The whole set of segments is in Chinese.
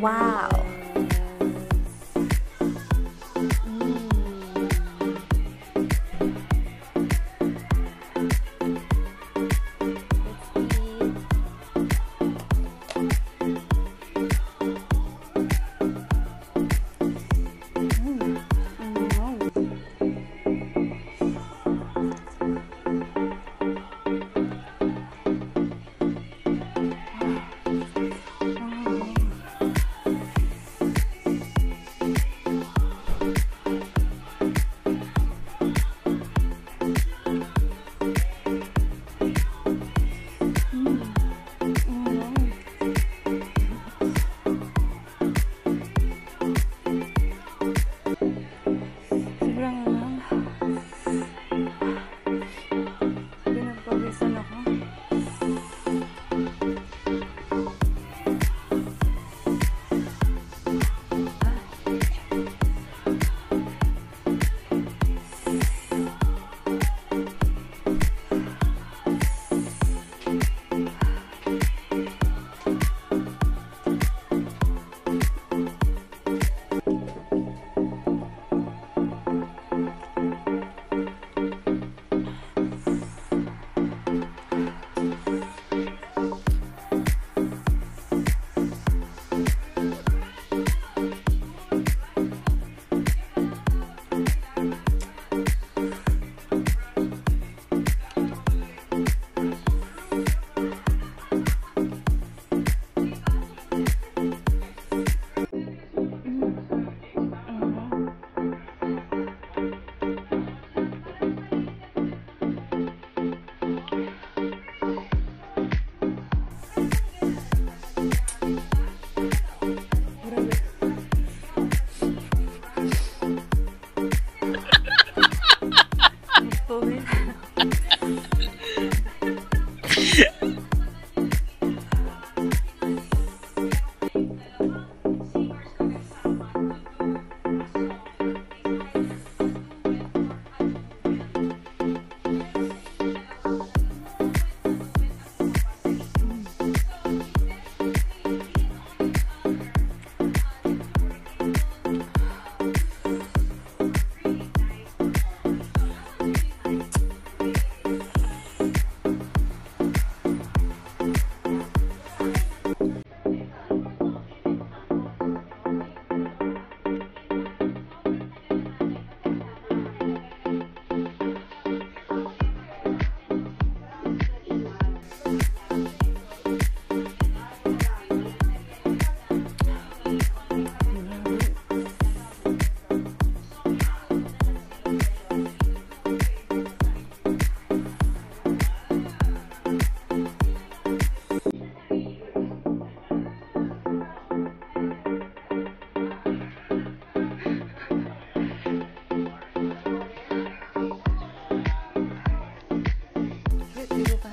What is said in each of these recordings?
哇哦！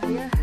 saya